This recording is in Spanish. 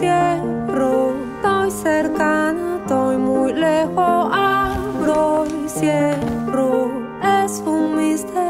cierro, estoy cercana, estoy muy lejos, abro y cierro, es un misterio.